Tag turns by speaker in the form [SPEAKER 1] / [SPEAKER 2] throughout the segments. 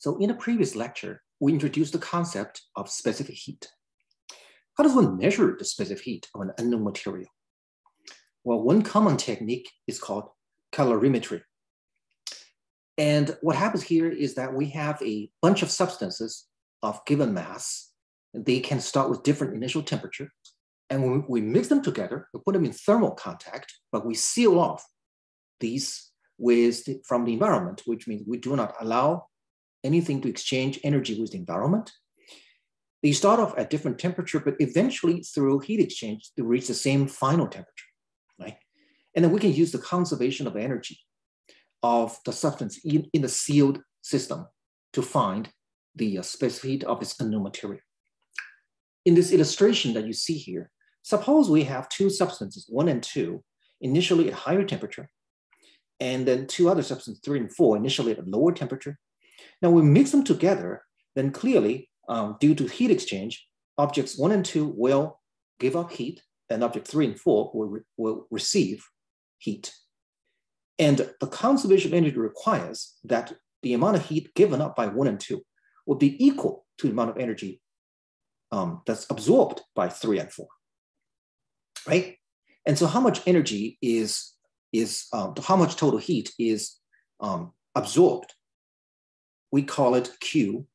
[SPEAKER 1] So in the previous lecture, we introduced the concept of specific heat. How does one measure the specific heat of an unknown material? Well, one common technique is called calorimetry. And what happens here is that we have a bunch of substances of given mass. They can start with different initial temperature. And when we mix them together, we put them in thermal contact, but we seal off these with the, from the environment, which means we do not allow anything to exchange energy with the environment. They start off at different temperature, but eventually through heat exchange, they reach the same final temperature, right? And then we can use the conservation of energy of the substance in, in the sealed system to find the uh, specific heat of its unknown material. In this illustration that you see here, suppose we have two substances, one and two, initially at higher temperature, and then two other substances, three and four, initially at a lower temperature. Now we mix them together, then clearly, um, due to heat exchange, objects one and two will give up heat, and object three and four will, re will receive heat. And the conservation of energy requires that the amount of heat given up by one and two will be equal to the amount of energy um, that's absorbed by three and four, right? And so how much energy is is um, how much total heat is um, absorbed. We call it Q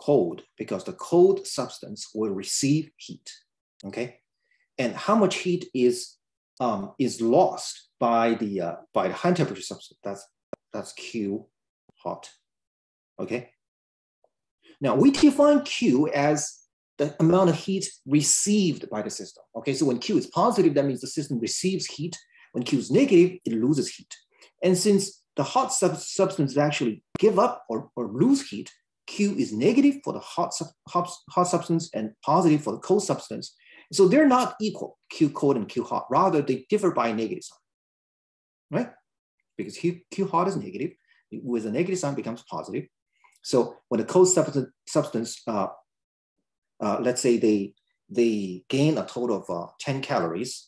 [SPEAKER 1] cold because the cold substance will receive heat, okay? And how much heat is, um, is lost by the, uh, by the high temperature substance, that's, that's Q hot, okay? Now we define Q as the amount of heat received by the system. Okay, so when Q is positive, that means the system receives heat. When Q is negative, it loses heat. And since the hot sub substance actually give up or, or lose heat, Q is negative for the hot, hot, hot substance and positive for the cold substance. So they're not equal, Q cold and Q hot. Rather, they differ by a negative sign, right? Because Q, Q hot is negative, with a negative sign becomes positive. So when the cold substance, substance uh, uh, let's say they, they gain a total of uh, 10 calories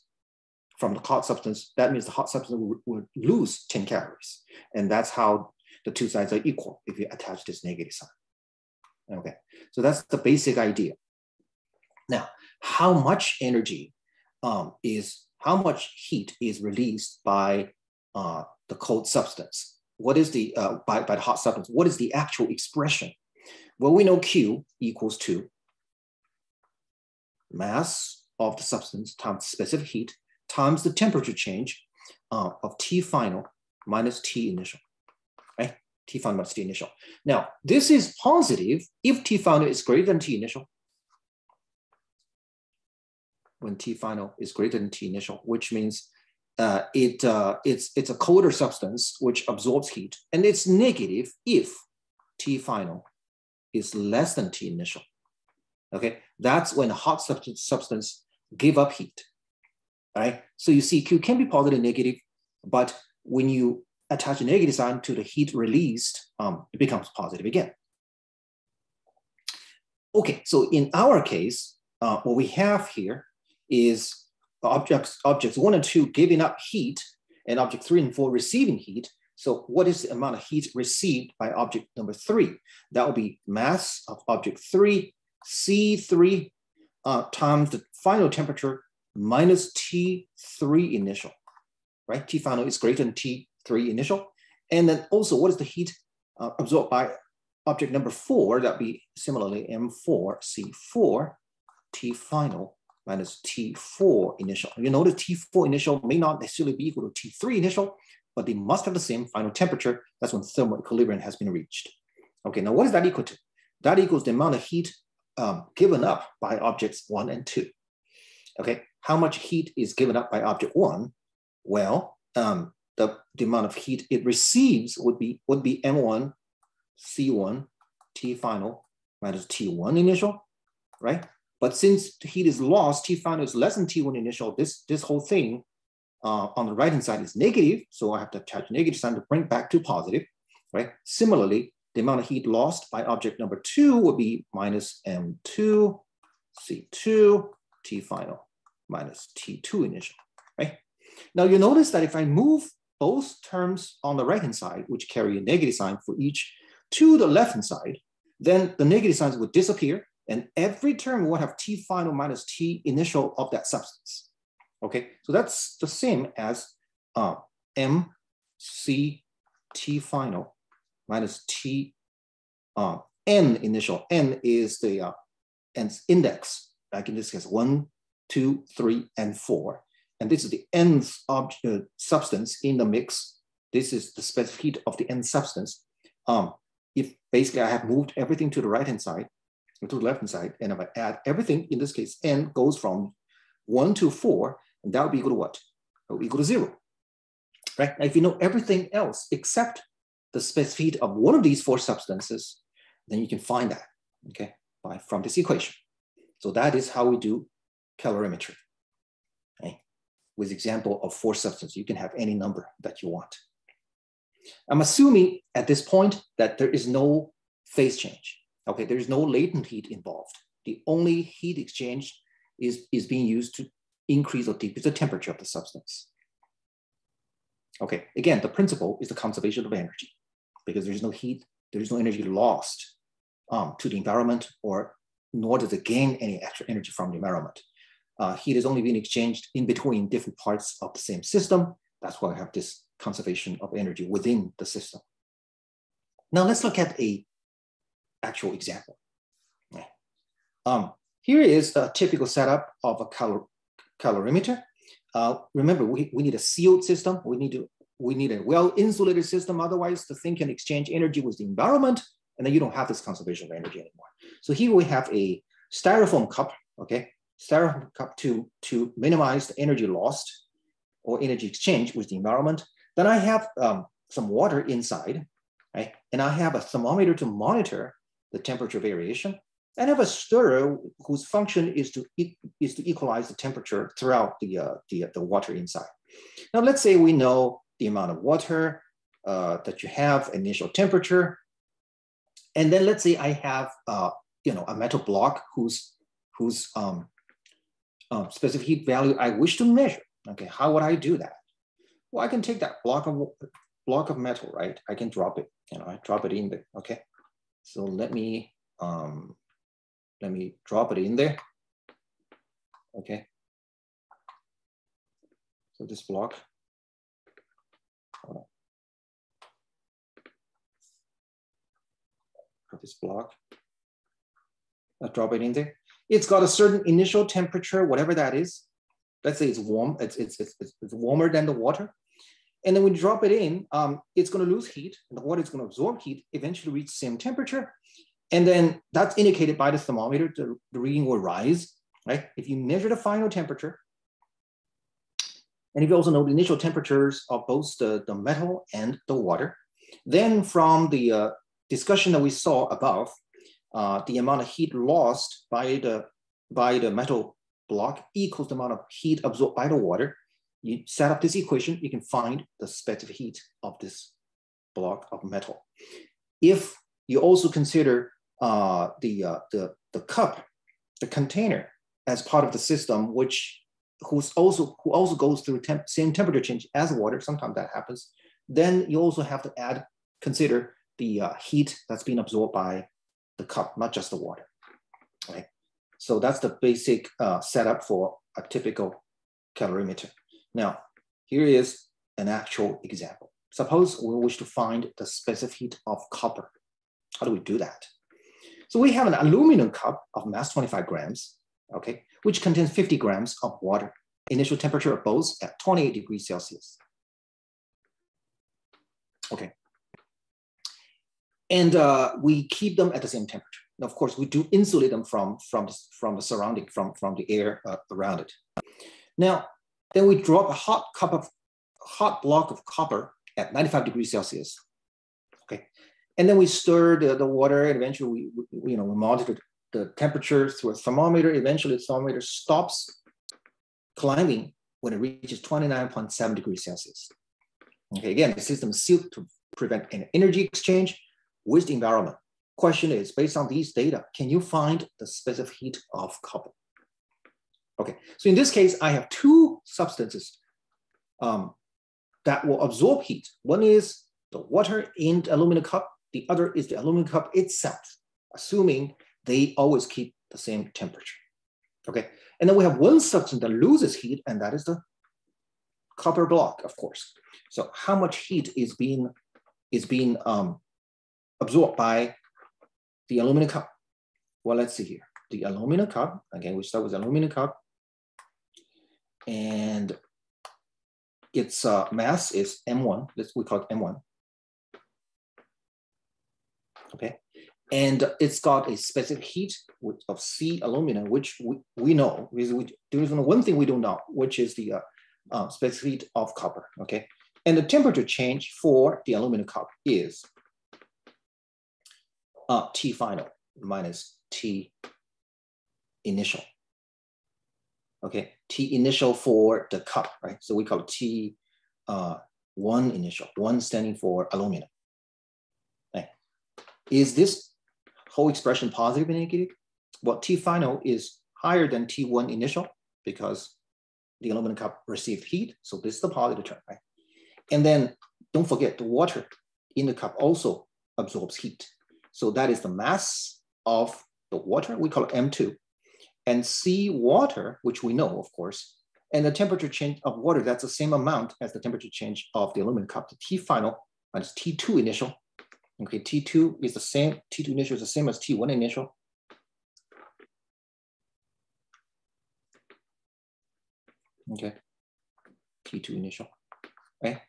[SPEAKER 1] from the hot substance, that means the hot substance will, lose 10 calories. And that's how the two sides are equal if you attach this negative sign. Okay, so that's the basic idea. Now, how much energy um, is, how much heat is released by uh, the cold substance? What is the, uh, by, by the hot substance, what is the actual expression? Well, we know Q equals to mass of the substance times specific heat times the temperature change uh, of T final minus T initial, right? T final minus T initial. Now, this is positive if T final is greater than T initial. When T final is greater than T initial, which means uh, it, uh, it's, it's a colder substance which absorbs heat, and it's negative if T final is less than T initial. Okay, that's when a hot substance, substance give up heat. Right? So you see Q can be positive negative, but when you attach a negative sign to the heat released, um, it becomes positive again. Okay, so in our case, uh, what we have here is objects, objects one and two giving up heat and object three and four receiving heat. So what is the amount of heat received by object number three? That will be mass of object three C3 uh, times the final temperature minus T3 initial, right? T final is greater than T3 initial. And then also what is the heat uh, absorbed by object number four? That'd be similarly M4, C4, T final minus T4 initial. You know the T4 initial may not necessarily be equal to T3 initial, but they must have the same final temperature. That's when thermal equilibrium has been reached. Okay, now what is that equal to? That equals the amount of heat um, given up by objects one and two. Okay, how much heat is given up by object one? Well, um, the, the amount of heat it receives would be would be M1, C1, T final minus T1 initial, right? But since the heat is lost, T final is less than T1 initial, this, this whole thing uh, on the right hand side is negative, so I have to attach negative sign to bring back to positive, right? Similarly, the amount of heat lost by object number two would be minus M2, C2, T final minus T2 initial, right? Now you notice that if I move both terms on the right-hand side, which carry a negative sign for each, to the left-hand side, then the negative signs would disappear, and every term will have T final minus T initial of that substance. Okay, so that's the same as uh, M C T final minus T uh, N initial. N is the uh, index, like in this case, one, two, three, and four. And this is the nth uh, substance in the mix. This is the specific heat of the nth substance. Um, if basically I have moved everything to the right-hand side, to the left-hand side, and if I add everything, in this case, n goes from one to four, and that would be equal to what? That would be equal to zero, right? Now, if you know everything else except the specific heat of one of these four substances, then you can find that, okay, by, from this equation. So that is how we do calorimetry. Okay? With example of four substances, you can have any number that you want. I'm assuming at this point that there is no phase change. Okay, there is no latent heat involved. The only heat exchange is, is being used to increase or decrease the temperature of the substance. Okay, again, the principle is the conservation of energy because there's no heat, there's no energy lost um, to the environment or nor does it gain any extra energy from the environment. Uh, heat is only being exchanged in between different parts of the same system. That's why I have this conservation of energy within the system. Now let's look at a actual example. Um, here is a typical setup of a calor calorimeter. Uh, remember, we, we need a sealed system. We need to we need a well-insulated system. Otherwise, the thing can exchange energy with the environment, and then you don't have this conservation of energy anymore. So here we have a styrofoam cup, okay? Styrofoam cup to, to minimize the energy lost or energy exchange with the environment. Then I have um, some water inside, right? And I have a thermometer to monitor the temperature variation. And I have a stirrer whose function is to, is to equalize the temperature throughout the, uh, the, the water inside. Now, let's say we know the amount of water uh, that you have, initial temperature. And then let's say I have uh, you know, a metal block whose, whose um, um, specific heat value I wish to measure. Okay, how would I do that? Well, I can take that block of block of metal, right? I can drop it, you know, I drop it in there, okay? So let me, um, let me drop it in there, okay? So this block, this block, I drop it in there. It's got a certain initial temperature, whatever that is. Let's say it's warm, it's, it's, it's, it's warmer than the water. And then when you drop it in, um, it's going to lose heat, and the water is going to absorb heat, eventually reach the same temperature. And then that's indicated by the thermometer, the, the reading will rise, right? If you measure the final temperature, and if you also know the initial temperatures of both the, the metal and the water, then from the uh, discussion that we saw above, uh, the amount of heat lost by the, by the metal block equals the amount of heat absorbed by the water. You set up this equation, you can find the specific heat of this block of metal. If you also consider uh, the, uh, the, the cup, the container as part of the system, which who's also who also goes through temp, same temperature change as water. Sometimes that happens. Then you also have to add consider the uh, heat that's being absorbed by the cup, not just the water. Right. So that's the basic uh, setup for a typical calorimeter. Now, here is an actual example. Suppose we wish to find the specific heat of copper. How do we do that? So we have an aluminum cup of mass 25 grams, okay, which contains 50 grams of water. Initial temperature of both at 28 degrees Celsius. Okay. And uh, we keep them at the same temperature. Of course, we do insulate them from, from, from the surrounding, from, from the air uh, around it. Now, then we drop a hot cup of hot block of copper at 95 degrees Celsius. Okay. And then we stir the, the water and eventually we, we, you know, we monitor the temperature through a thermometer. Eventually the thermometer stops climbing when it reaches 29.7 degrees Celsius. Okay, again, the system is sealed to prevent an energy exchange with the environment. Question is, based on these data, can you find the specific heat of copper? Okay, so in this case, I have two substances um, that will absorb heat. One is the water in the aluminum cup. The other is the aluminum cup itself, assuming they always keep the same temperature. Okay, and then we have one substance that loses heat, and that is the copper block, of course. So how much heat is being is being um, absorbed by the aluminum cup? Well, let's see here. The aluminum cup, again, we start with aluminum cup. And its uh, mass is M1, this we call it M1. Okay, and it's got a specific heat of C aluminum, which we, we know, because we, there is one thing we don't know, which is the uh, uh, specific heat of copper, okay? And the temperature change for the aluminum cup is uh, T final minus T initial. Okay, T initial for the cup, right? So we call T uh, one initial, one standing for aluminum. Right. Is this whole expression positive or negative? Well, T final is higher than T1 initial because the aluminum cup received heat. So this is the positive term, right? And then don't forget the water in the cup also absorbs heat. So that is the mass of the water, we call it M2. And C water, which we know, of course, and the temperature change of water, that's the same amount as the temperature change of the aluminum cup. The T final minus T2 initial. Okay, T2 is the same, T2 initial is the same as T1 initial. Okay, T2 initial, right?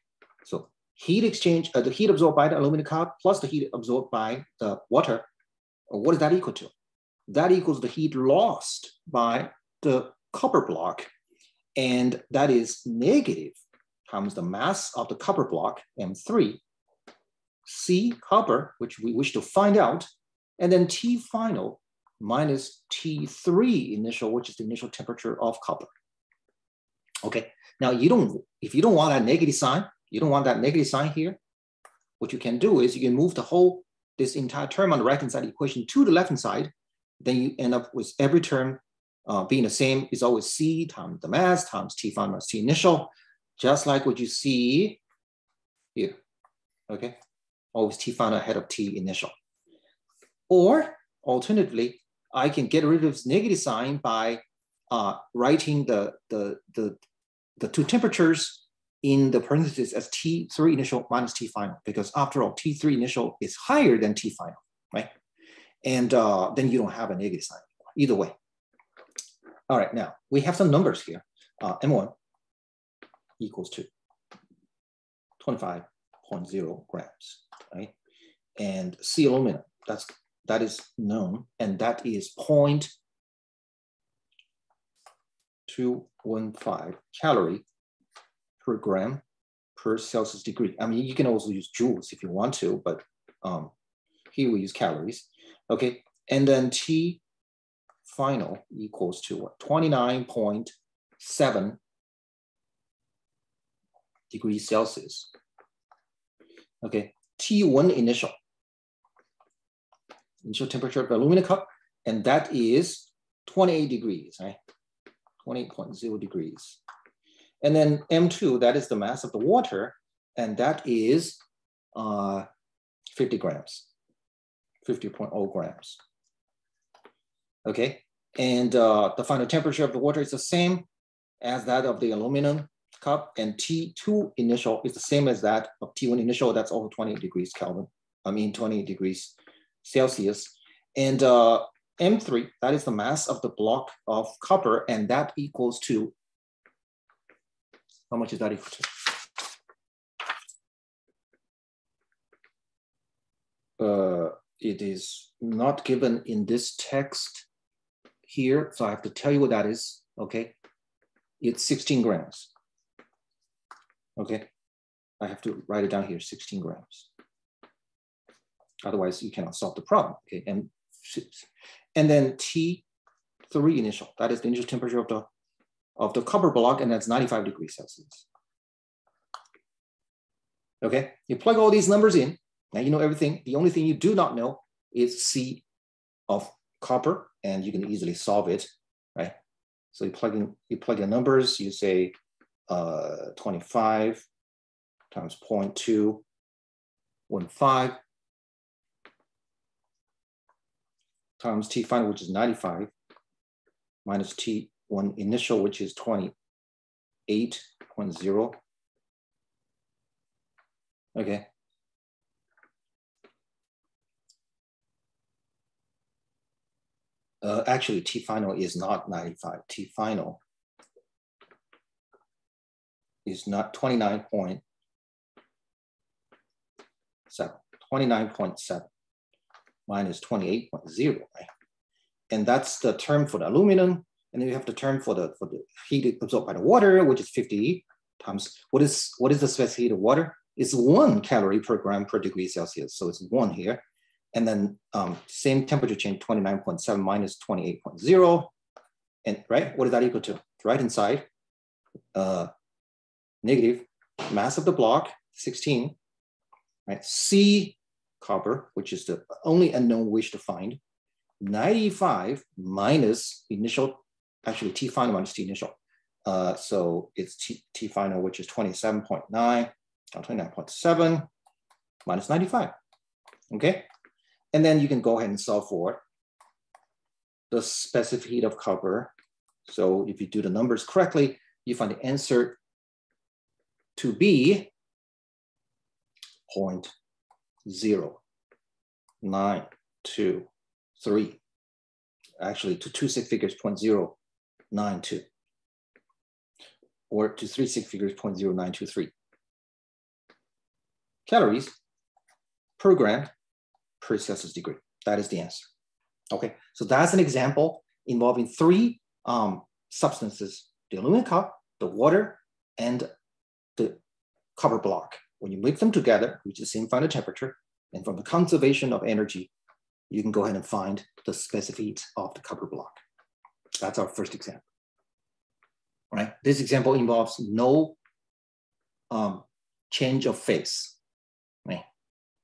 [SPEAKER 1] So heat exchange, uh, the heat absorbed by the aluminum cup plus the heat absorbed by the water, what is that equal to? That equals the heat lost by the copper block, and that is negative times the mass of the copper block, M3, C copper, which we wish to find out, and then T final minus T3 initial, which is the initial temperature of copper. Okay, now you don't, if you don't want that negative sign, you don't want that negative sign here, what you can do is you can move the whole, this entire term on the right-hand side equation to the left-hand side, then you end up with every term uh, being the same is always C times the mass times T final minus T initial, just like what you see here, okay? Always T final ahead of T initial. Or alternatively, I can get rid of this negative sign by uh, writing the, the, the, the two temperatures in the parentheses as T3 initial minus T final, because after all, T3 initial is higher than T final, right? And uh, then you don't have a negative sign either way. All right, now we have some numbers here. Uh, M1 equals to 25.0 grams, right? And C aluminum, that's, that is known, and that is 0.215 calorie per gram per Celsius degree. I mean, you can also use joules if you want to, but um, here we use calories. Okay, and then T final equals to what? 29.7 degrees Celsius. Okay, T1 initial, initial temperature of the aluminum cup, and that is 28 degrees, right? 28.0 degrees. And then M2, that is the mass of the water, and that is uh, 50 grams, 50.0 grams. Okay, and uh, the final temperature of the water is the same as that of the aluminum cup, and T2 initial is the same as that of T1 initial, that's over 20 degrees Kelvin, I mean 20 degrees Celsius. And uh, M3, that is the mass of the block of copper, and that equals to how much is that equal to? Uh, it is not given in this text here, so I have to tell you what that is, okay? It's 16 grams, okay? I have to write it down here, 16 grams. Otherwise, you cannot solve the problem, okay? And, and then T3 initial, that is the initial temperature of the of the copper block, and that's 95 degrees Celsius. Okay, you plug all these numbers in, now you know everything. The only thing you do not know is C of copper, and you can easily solve it, right? So you plug in, you plug in numbers, you say uh, 25 times 0.215 times T final, which is 95, minus T1 initial, which is 28.0. Okay. Uh, actually, T final is not 95. T final is not 29.7, 29.7 minus 28.0, right? And that's the term for the aluminum. And then you have the term for the, for the heat absorbed by the water, which is 50 times, what is, what is the specific heat of water? It's one calorie per gram per degree Celsius. So it's one here. And then um, same temperature change, 29.7 minus 28.0. And right, what is that equal to? Right inside, uh, negative mass of the block, 16, right? C copper, which is the only unknown wish to find, 95 minus initial, actually T final minus T initial. Uh, so it's T, T final, which is 27.9, 29.7 minus 95, okay? And then you can go ahead and solve for the specific heat of copper. So if you do the numbers correctly, you find the answer to be 0.0923. Actually, to two sig figures, 0.092. Or to three sig figures, 0.0923. Calories per gram per Celsius degree. That is the answer. Okay, so that's an example involving three um, substances, the aluminum cup, the water, and the copper block. When you mix them together, reach the same final temperature, and from the conservation of energy, you can go ahead and find the specific heat of the copper block. That's our first example. Right? This example involves no um, change of phase. Right?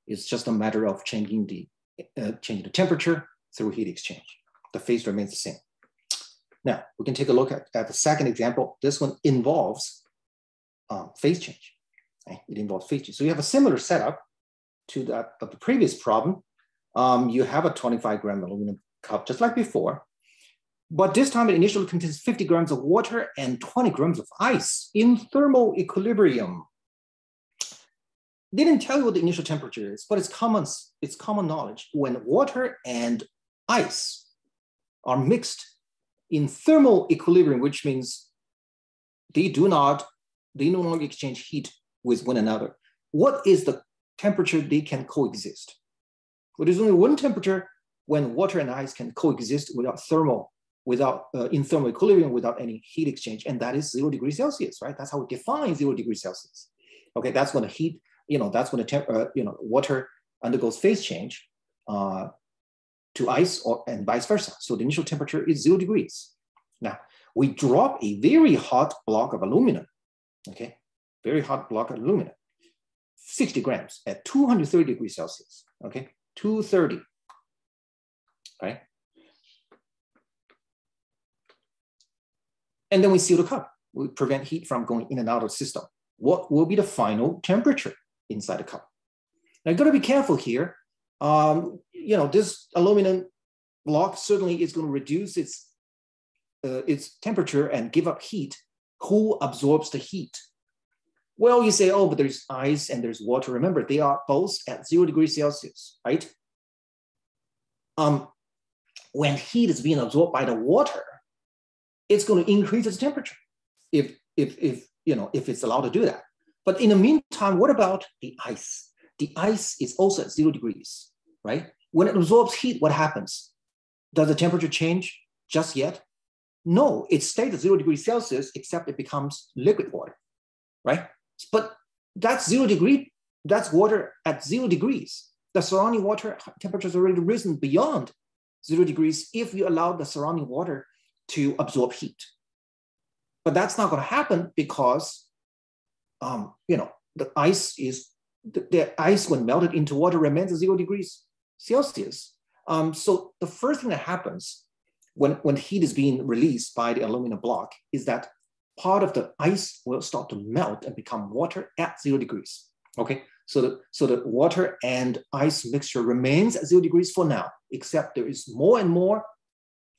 [SPEAKER 1] It's just a matter of changing the uh, changing the temperature through heat exchange. The phase remains the same. Now we can take a look at, at the second example. This one involves um, phase change. Right? It involves phase change. So you have a similar setup to that of the previous problem. Um, you have a 25 gram aluminum cup, just like before, but this time it initially contains 50 grams of water and 20 grams of ice in thermal equilibrium. They didn't tell you what the initial temperature is, but it's common, it's common knowledge. When water and ice are mixed in thermal equilibrium, which means they do not they no longer exchange heat with one another. What is the temperature they can coexist? Well, there's only one temperature when water and ice can coexist without thermal, without uh, in thermal equilibrium, without any heat exchange, and that is zero degrees Celsius, right? That's how we define zero degrees Celsius. Okay, that's when the heat, you know, that's when the temp, uh, you know, water undergoes phase change uh, to ice or and vice versa. So the initial temperature is zero degrees. Now we drop a very hot block of aluminum okay? Very hot block of aluminum, 60 grams at 230 degrees Celsius, okay? 230, right? And then we seal the cup. We prevent heat from going in and out of the system. What will be the final temperature inside the cup? Now, you've gotta be careful here. Um, you know, this aluminum block certainly is gonna reduce its, uh, its temperature and give up heat who absorbs the heat? Well, you say, oh, but there's ice and there's water. Remember, they are both at zero degrees Celsius, right? Um, when heat is being absorbed by the water, it's going to increase its temperature if, if, if, you know, if it's allowed to do that. But in the meantime, what about the ice? The ice is also at zero degrees, right? When it absorbs heat, what happens? Does the temperature change just yet? No, it stays at zero degrees Celsius, except it becomes liquid water, right? But that's zero degree, that's water at zero degrees. The surrounding water temperature has already risen beyond zero degrees if you allow the surrounding water to absorb heat. But that's not going to happen because, um, you know, the ice is the, the, ice when melted into water remains at zero degrees Celsius. Um, so the first thing that happens when, when heat is being released by the aluminum block is that part of the ice will start to melt and become water at zero degrees. Okay, so the, so the water and ice mixture remains at zero degrees for now, except there is more and more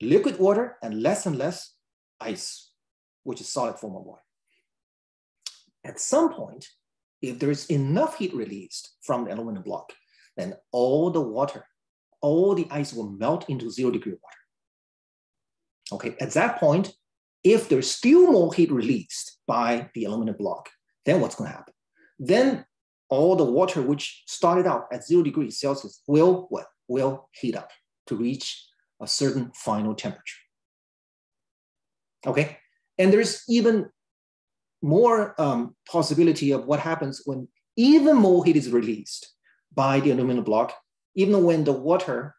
[SPEAKER 1] liquid water and less and less ice, which is solid form of water. At some point, if there is enough heat released from the aluminum block, then all the water, all the ice will melt into zero degree water. Okay, at that point, if there's still more heat released by the aluminum block, then what's going to happen? Then all the water which started out at zero degrees Celsius will what? Will heat up to reach a certain final temperature. Okay, and there's even more um, possibility of what happens when even more heat is released by the aluminum block, even when the water,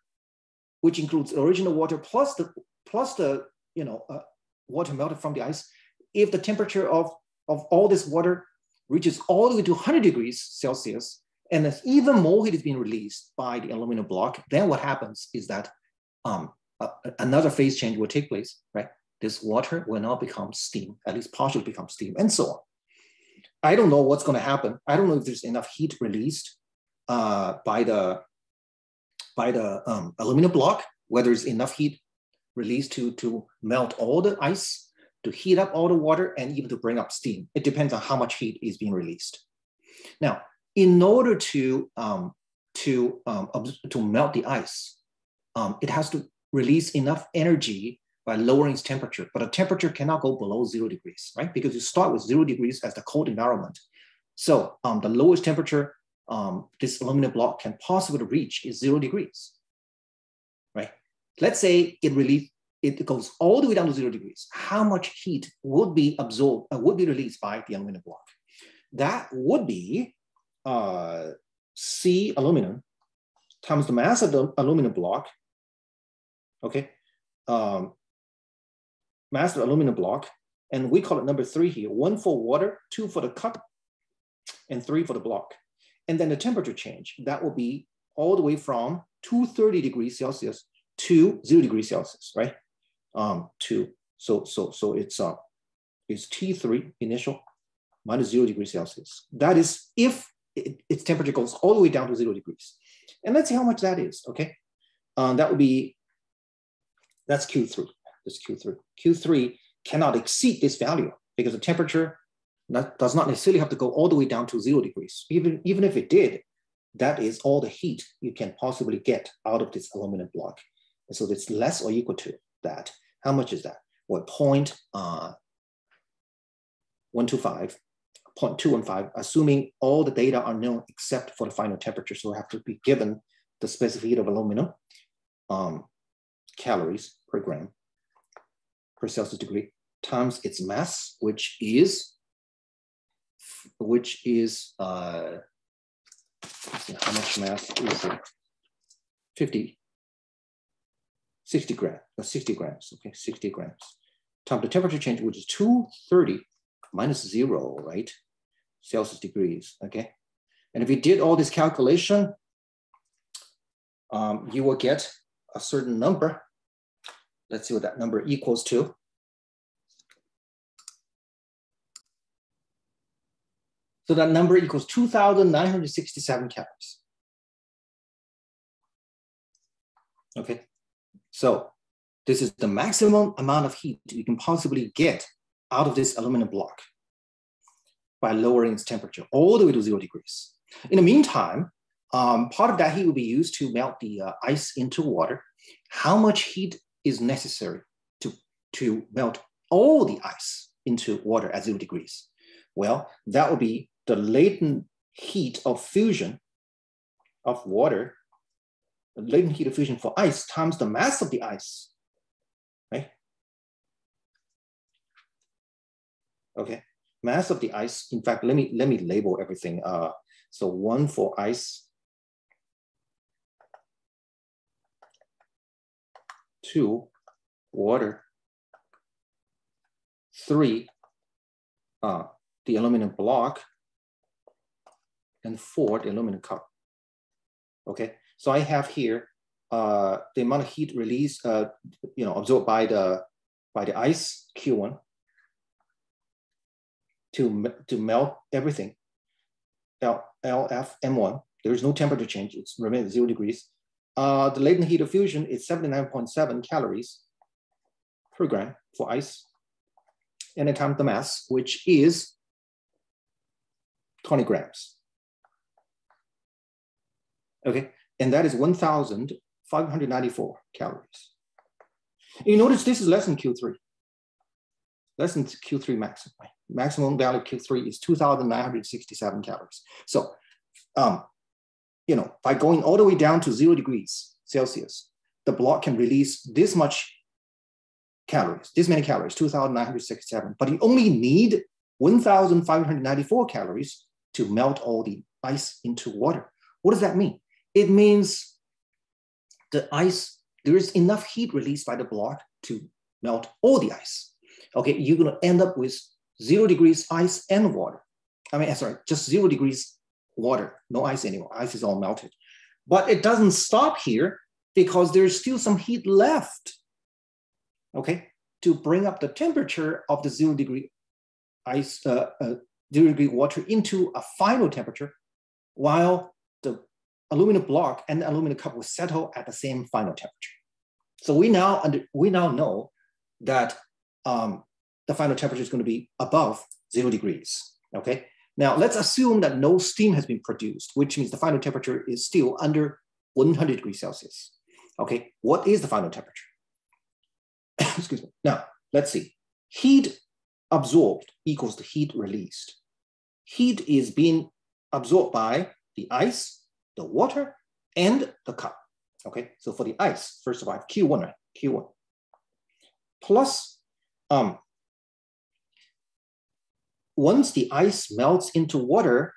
[SPEAKER 1] which includes original water plus the plus the you know uh, water melted from the ice, if the temperature of of all this water reaches all the way to 100 degrees Celsius, and if even more heat is being released by the aluminum block, then what happens is that um, another phase change will take place, right? This water will now become steam, at least partially become steam, and so on. I don't know what's going to happen. I don't know if there's enough heat released uh, by the by the um, aluminum block, whether it's enough heat released to to melt all the ice to heat up all the water and even to bring up steam. It depends on how much heat is being released. Now, in order to, um, to, um, to melt the ice, um, it has to release enough energy by lowering its temperature, but the temperature cannot go below zero degrees, right? Because you start with zero degrees as the cold environment. So um, the lowest temperature um, this aluminum block can possibly reach is zero degrees, right? Let's say it release, it goes all the way down to zero degrees, how much heat would be absorbed, uh, would be released by the aluminum block? That would be uh, C aluminum times the mass of the aluminum block, okay? Um, mass of aluminum block, and we call it number three here, one for water, two for the cup, and three for the block. And then the temperature change, that will be all the way from 230 degrees Celsius to zero degrees Celsius, right? um, to, so, so, so it's, uh, it's T3 initial minus zero degrees Celsius. That is if it, its temperature goes all the way down to zero degrees. And let's see how much that is, okay? Um, that would be, that's Q3, this Q3. Q3 cannot exceed this value because the temperature not, does not necessarily have to go all the way down to zero degrees. Even, even if it did, that is all the heat you can possibly get out of this aluminum block. And so it's less or equal to that. How much is that? Well, point uh, 125, 0.215, assuming all the data are known except for the final temperature. So we have to be given the specific heat of aluminum, um, calories per gram per Celsius degree times its mass, which is, which is, uh, how much mass is it? 50, 60 grams, uh, 60 grams, okay, 60 grams. Time to temperature change, which is 230 minus zero, right? Celsius degrees, okay? And if you did all this calculation, um, you will get a certain number. Let's see what that number equals to. So that number equals 2,967 calories. Okay, so this is the maximum amount of heat you can possibly get out of this aluminum block by lowering its temperature all the way to zero degrees. In the meantime, um, part of that heat will be used to melt the uh, ice into water. How much heat is necessary to, to melt all the ice into water at zero degrees? Well, that will be the latent heat of fusion of water the latent heat of fusion for ice times the mass of the ice, right? Okay, mass of the ice. In fact, let me let me label everything. Uh, so one for ice, two, water, three, uh, the aluminum block, and four, the aluminum cup. Okay, so I have here uh, the amount of heat released, uh, you know, absorbed by the by the ice Q1, to, to melt everything, L, LFM1, there's no temperature change, it's remains zero degrees. Uh, the latent heat of fusion is 79.7 calories per gram for ice. And then times the mass, which is 20 grams. Okay, and that is 1,594 calories. You notice this is less than Q3, less than Q3 maximum. Maximum value Q3 is 2,967 calories. So, um, you know, by going all the way down to zero degrees Celsius, the block can release this much calories, this many calories, 2,967, but you only need 1,594 calories to melt all the ice into water. What does that mean? It means the ice, there is enough heat released by the block to melt all the ice. Okay, you're gonna end up with zero degrees ice and water. I mean, sorry, just zero degrees water, no ice anymore. Ice is all melted. But it doesn't stop here because there's still some heat left, okay, to bring up the temperature of the zero degree ice, uh, uh, zero degree water into a final temperature while the aluminum block and the aluminum cup will settle at the same final temperature. So we now, under, we now know that um, the final temperature is going to be above zero degrees, okay? Now let's assume that no steam has been produced, which means the final temperature is still under 100 degrees Celsius. Okay, what is the final temperature? Excuse me. Now, let's see. Heat absorbed equals the heat released. Heat is being absorbed by the ice, the water, and the cup. Okay, so for the ice, first of all, I have Q1, right? Q1. Plus, um, once the ice melts into water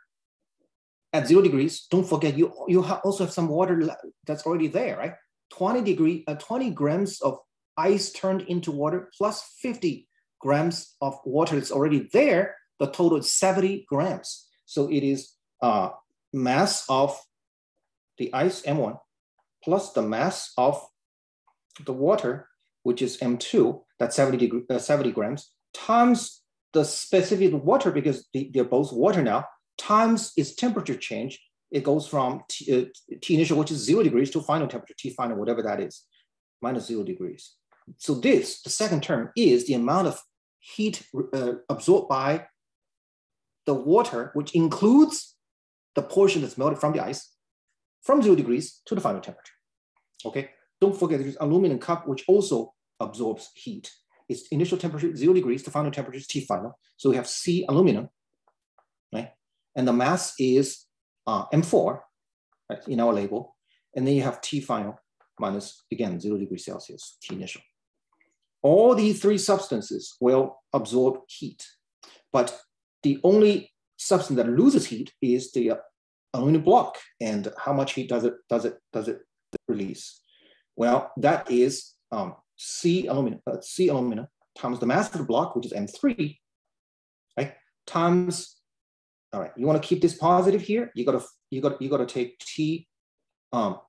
[SPEAKER 1] at zero degrees, don't forget you, you also have some water that's already there, right? 20 degree, uh, 20 grams of ice turned into water plus 50 grams of water that's already there, the total is 70 grams. So it is uh, mass of the ice M1 plus the mass of the water, which is M2, that's 70, degree, uh, 70 grams, times the specific water, because they're both water now, times its temperature change. It goes from T, uh, T initial, which is zero degrees, to final temperature, T final, whatever that is, minus zero degrees. So this, the second term, is the amount of heat uh, absorbed by the water, which includes the portion that's melted from the ice, from zero degrees to the final temperature. Okay, don't forget there's aluminum cup, which also absorbs heat. Its initial temperature zero degrees, the final temperature is T final. So we have C aluminum, right? And the mass is uh, M4 right, in our label. And then you have T final minus, again, zero degrees Celsius, T initial. All these three substances will absorb heat, but the only substance that loses heat is the uh, aluminum block. And how much heat does it does it does it release? Well, that is um, C aluminum, uh, C aluminum times the mass of the block, which is M3, right? Times, all right, you want to keep this positive here. You gotta, you got, you gotta take T, um,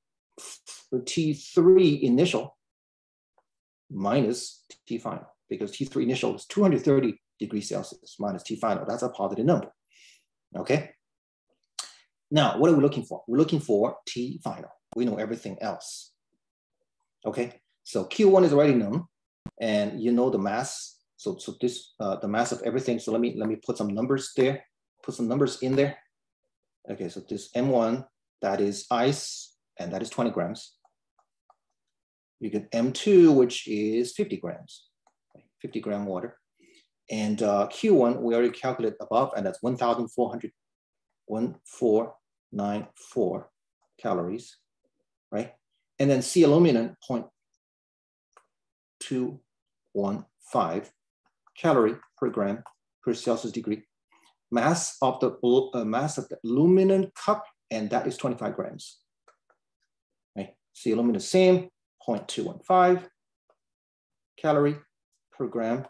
[SPEAKER 1] T3 initial minus T final because T3 initial is 230 degrees Celsius minus T final. That's a positive number. Okay. Now, what are we looking for? We're looking for T final. We know everything else. Okay. So Q1 is already known, and you know the mass. So, so this uh, the mass of everything. So let me let me put some numbers there. Put some numbers in there. Okay, so this M1 that is ice, and that is 20 grams. You get M2, which is 50 grams, 50 gram water. And uh, Q1, we already calculated above, and that's 1,400, 1494 calories, right? And then C aluminum, 0.215 calorie per gram per Celsius degree. Mass of the uh, mass of the aluminum cup, and that is 25 grams. Right? C aluminum same, 0.215 calorie per gram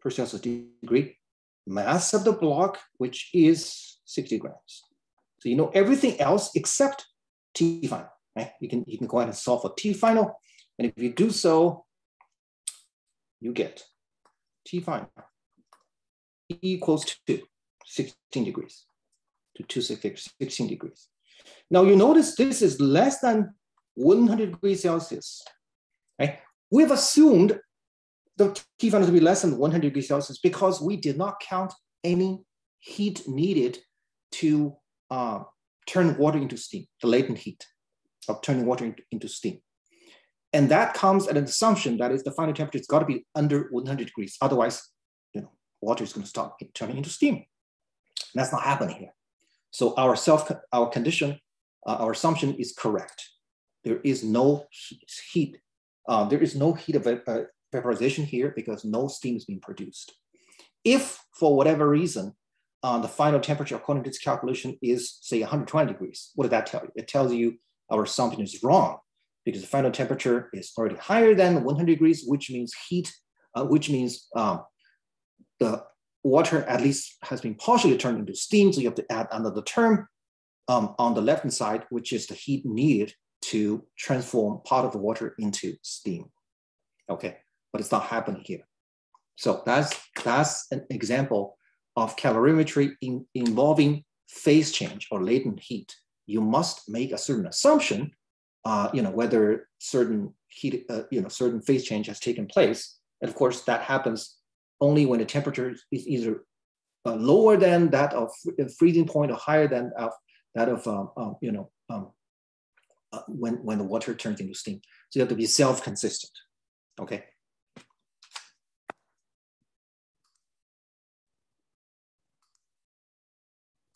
[SPEAKER 1] per Celsius degree. Mass of the block, which is 60 grams. So you know everything else except T final. Right? You can you can go ahead and solve for T final, and if you do so, you get T final equals to 16 degrees, to 216 degrees. Now you notice this is less than 100 degrees Celsius, right? We've assumed the T final to be less than 100 degrees Celsius because we did not count any heat needed to uh, turn water into steam, the latent heat of turning water into steam. And that comes at an assumption that is the final temperature has got to be under 100 degrees. Otherwise, you know, water is going to start turning into steam. And that's not happening here. So our self, our condition, uh, our assumption is correct. There is no heat. Uh, there is no heat of uh, vaporization here because no steam is being produced. If for whatever reason, uh, the final temperature according to this calculation is say 120 degrees, what does that tell you? It tells you our assumption is wrong because the final temperature is already higher than 100 degrees, which means heat, uh, which means um, the water at least has been partially turned into steam. So you have to add another term um, on the left-hand side, which is the heat needed to transform part of the water into steam. Okay, but it's not happening here. So that's, that's an example of calorimetry in, involving phase change or latent heat. You must make a certain assumption uh, you know, whether certain heat, uh, you know, certain phase change has taken place. And of course, that happens only when the temperature is either uh, lower than that of freezing point or higher than of that of, um, um, you know, um, uh, when, when the water turns into steam. So you have to be self-consistent, okay?